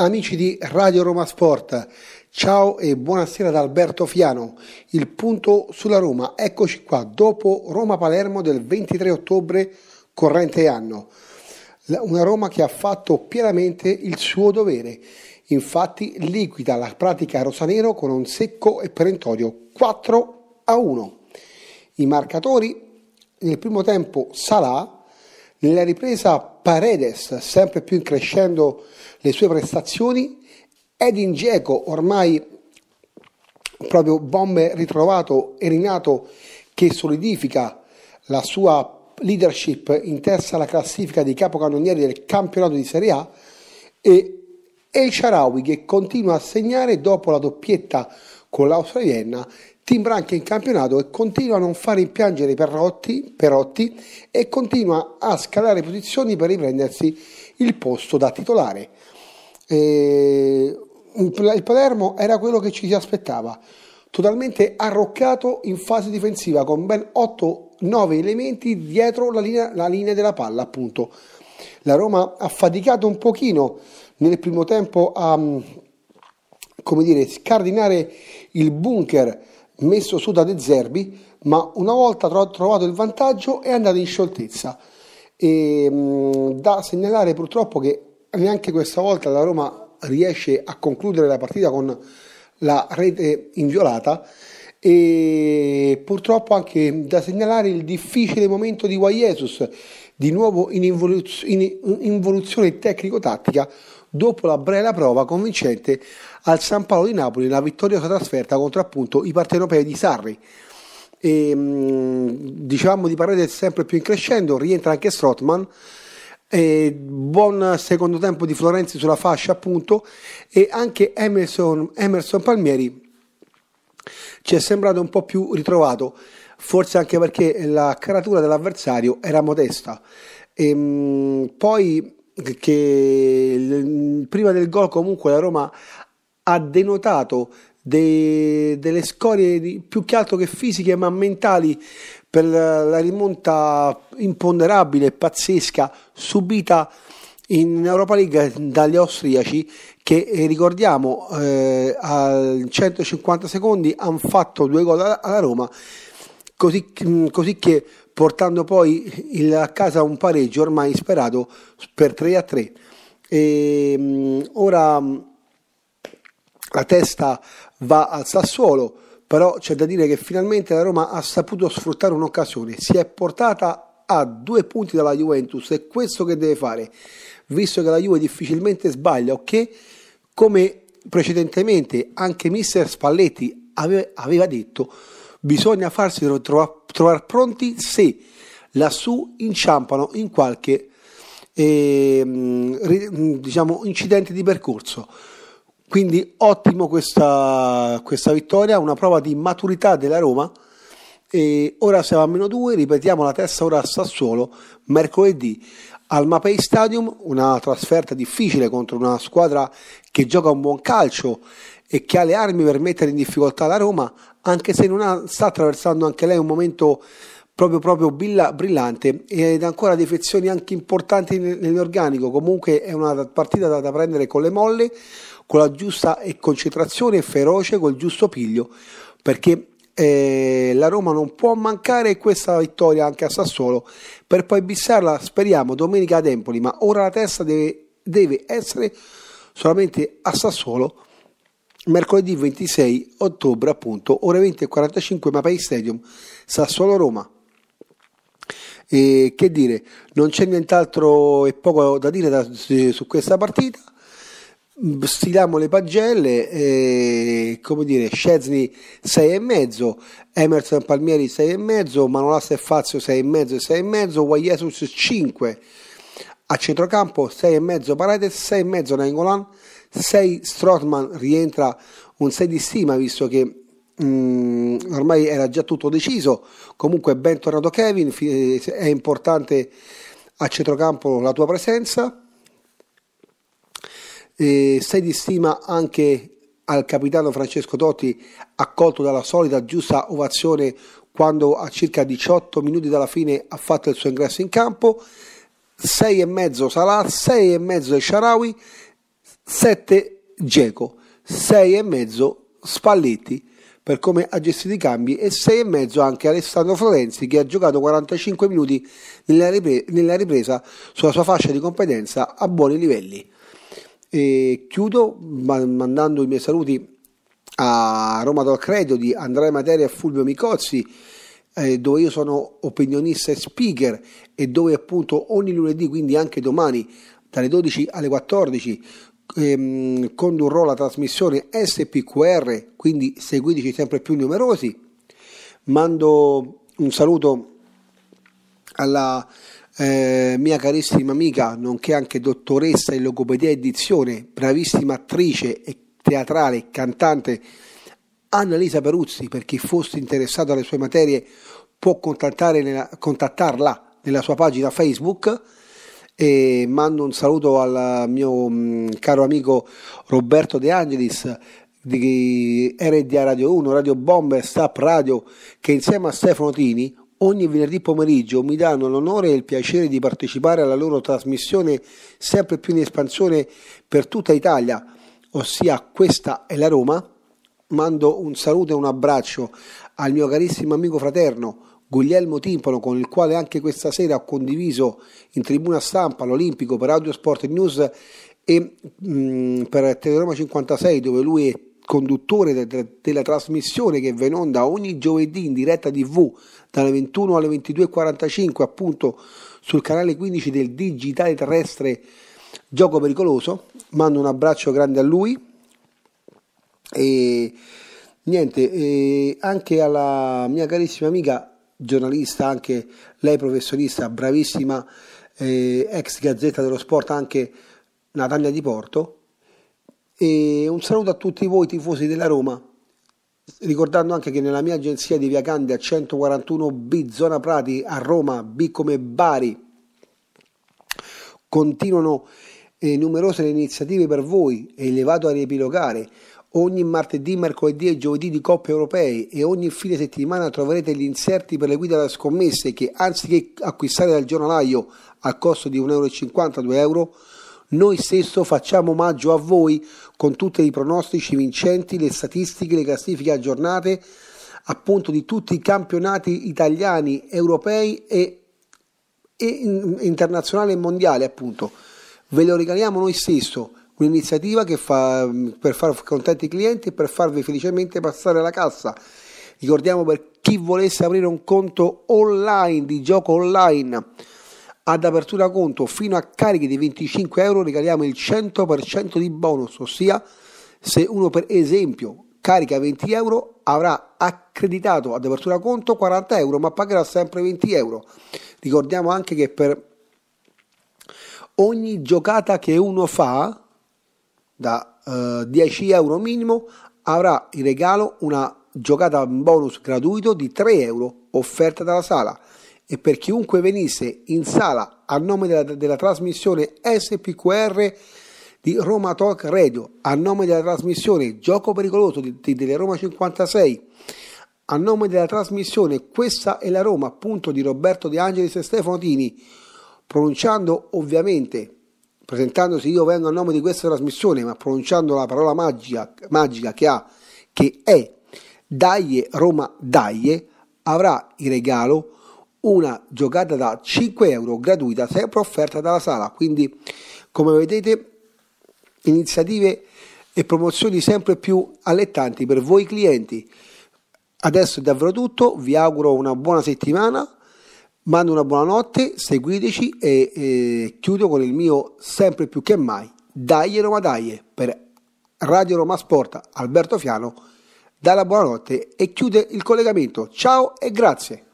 Amici di Radio Roma Sport, ciao e buonasera da Alberto Fiano. Il punto sulla Roma, eccoci qua, dopo Roma-Palermo del 23 ottobre corrente anno. Una Roma che ha fatto pienamente il suo dovere, infatti liquida la pratica rosanero con un secco e perentorio 4 a 1. I marcatori nel primo tempo Salah nella ripresa Paredes, sempre più crescendo le sue prestazioni, Edin Dzeko, ormai proprio bombe ritrovato e rinato, che solidifica la sua leadership in terza alla classifica dei capocannonieri del campionato di Serie A, e El Sharawi che continua a segnare dopo la doppietta con l'Austria Vienna timbra in campionato e continua a non fare impiangere Perrotti, Perotti e continua a scalare posizioni per riprendersi il posto da titolare. E il Palermo era quello che ci si aspettava, totalmente arroccato in fase difensiva con ben 8-9 elementi dietro la linea, la linea della palla appunto. La Roma ha faticato un pochino nel primo tempo a dire, scardinare il bunker messo su da De Zerbi, ma una volta trovato il vantaggio è andato in scioltezza. E, mh, da segnalare purtroppo che neanche questa volta la Roma riesce a concludere la partita con la rete inviolata e purtroppo anche da segnalare il difficile momento di Guaiesus di nuovo in, involuz- in involuzione tecnico-tattica dopo la breve prova convincente al San Paolo di Napoli la vittoriosa trasferta contro appunto i partenopei di Sarri. E, dicevamo di Paredes sempre più in crescendo, rientra anche Strotman. E buon secondo tempo di Florenzi sulla fascia appunto e anche Emerson, Emerson Palmieri ci è sembrato un po' più ritrovato forse anche perché la caratura dell'avversario era modesta. E, poi che prima del gol comunque la Roma ha denotato de, delle scorie di, più che altro che fisiche ma mentali per la rimonta imponderabile e pazzesca subita in Europa League dagli austriaci che eh, ricordiamo eh, a 150 secondi hanno fatto due gol alla Roma così, così che portando poi il, a casa un pareggio ormai sperato per 3 a 3. E, um, ora la testa va al Sassuolo, però c'è da dire che finalmente la Roma ha saputo sfruttare un'occasione, si è portata a due punti dalla Juventus e questo che deve fare, visto che la Juve difficilmente sbaglia, ok? Come precedentemente anche mister Spalletti aveva detto, bisogna farsi trovare, pronti se lassù inciampano in qualche eh, diciamo, incidente di percorso. Quindi ottimo questa, questa vittoria, una prova di maturità della Roma. E ora siamo a meno 2, ripetiamo la terza ora a Sassuolo, mercoledì al Mapei Stadium, una trasferta difficile contro una squadra che gioca un buon calcio e che ha le armi per mettere in difficoltà la Roma, anche se non ha, sta attraversando anche lei un momento proprio, proprio brillante ed ancora defezioni anche importanti nell'organico. Comunque è una partita da, da prendere con le molle, con la giusta concentrazione e feroce, col giusto piglio, perché eh, la Roma non può mancare questa vittoria anche a Sassuolo per poi bissarla, speriamo, domenica ad Empoli, ma ora la testa deve, deve essere solamente a Sassuolo mercoledì 26 ottobre appunto ore 20 e 45 Mapei Stadium Sassuolo Roma. E che dire non c'è nient'altro e poco da dire da, su questa partita. Stiliamo le pagelle e, come dire Scesni 6,5 Emerson Palmieri 6,5 Manolas e Fazio 6,5 e 6,5 Guaiesus 5 a centrocampo 6,5 Paredes 6,5 Nangolan 6 Strotman rientra un 6 di stima visto che mm, ormai era già tutto deciso. Comunque ben tornato Kevin è importante a centrocampo la tua presenza. E 6 di stima anche al capitano Francesco Totti accolto dalla solita giusta ovazione quando a circa 18 minuti dalla fine ha fatto il suo ingresso in campo. 6 e mezzo Salah 6 e mezzo Sharawi 7 Geco, 6 e mezzo Spalletti per come ha gestito i cambi e 6 e mezzo anche Alessandro Florenzi che ha giocato 45 minuti nella, ripre- nella ripresa sulla sua fascia di competenza a buoni livelli. E chiudo mandando i miei saluti a Roma Talk Radio di Andrea Materia e Fulvio Micozzi eh, dove io sono opinionista e speaker e dove appunto ogni lunedì, quindi anche domani dalle 12 alle 14 ehm, condurrò la trasmissione SPQR, quindi seguiteci sempre più numerosi. Mando un saluto alla eh, mia carissima amica, nonché anche dottoressa in logopedia e dizione, bravissima attrice e teatrale, cantante Annalisa Peruzzi, per chi fosse interessato alle sue materie può nella, contattarla nella sua pagina Facebook e mando un saluto al mio mm, caro amico Roberto De Angelis di RDA Radio 1, Radio Bomber, Stap Radio, che insieme a Stefano Tini ogni venerdì pomeriggio mi danno l'onore e il piacere di partecipare alla loro trasmissione sempre più in espansione per tutta Italia, ossia questa è la Roma. Mando un saluto e un abbraccio al mio carissimo amico fraterno Guglielmo Timpano, con il quale anche questa sera ho condiviso in tribuna stampa l'Olimpico per Audio Sport News e mh, mm, per Teleroma 56, dove lui è conduttore de- de- della trasmissione che va in onda ogni giovedì in diretta TV dalle 21 alle 22.45 appunto sul canale 15 del digitale terrestre Gioco Pericoloso. Mando un abbraccio grande a lui e niente, e anche alla mia carissima amica giornalista, anche lei professionista, bravissima, eh, ex Gazzetta dello Sport, anche Natania Di Porto. E un saluto a tutti voi tifosi della Roma, ricordando anche che nella mia agenzia di Via Candia 141B Zona Prati a Roma, B come Bari, continuano eh, numerose le iniziative per voi e le vado a riepilogare Ogni martedì, mercoledì e giovedì di coppe europee e ogni fine settimana troverete gli inserti per le guide da scommesse che anziché acquistare dal giornalaio al costo di 1,50 euro, 2 euro, noi stesso facciamo omaggio a voi con tutti i pronostici vincenti, le statistiche, le classifiche aggiornate appunto di tutti i campionati italiani, europei e, e internazionali e mondiali appunto. Ve lo regaliamo noi stesso un'iniziativa che fa per far contenti i clienti e per farvi felicemente passare la cassa. Ricordiamo per chi volesse aprire un conto online di gioco online ad apertura conto fino a carichi di 25 euro regaliamo il 100% di bonus, ossia se uno per esempio carica 20 euro avrà accreditato ad apertura conto 40 euro ma pagherà sempre 20 euro. Ricordiamo anche che per ogni giocata che uno fa da eh, 10 euro minimo avrà in regalo una giocata bonus gratuito di 3 euro offerta dalla sala. E per chiunque venisse in sala a nome della, della trasmissione SPQR di Roma Talk Radio, a nome della trasmissione Gioco Pericoloso di, di, delle Roma 56, a nome della trasmissione Questa è la Roma appunto di Roberto De Angelis e Stefano Tini, pronunciando ovviamente presentandosi io vengo a nome di questa trasmissione, ma pronunciando la parola magica, magica che ha, che è Daglie Roma Daglie, avrà in regalo una giocata da 5 euro gratuita, sempre offerta dalla sala. Quindi, come vedete, iniziative e promozioni sempre più allettanti per voi clienti. Adesso è davvero tutto, vi auguro una buona settimana Mando una buonanotte, seguiteci e eh, chiudo con il mio sempre più che mai Dai Roma Dai per Radio Roma Sport Alberto Fiano dalla buonanotte e chiude il collegamento. Ciao e grazie.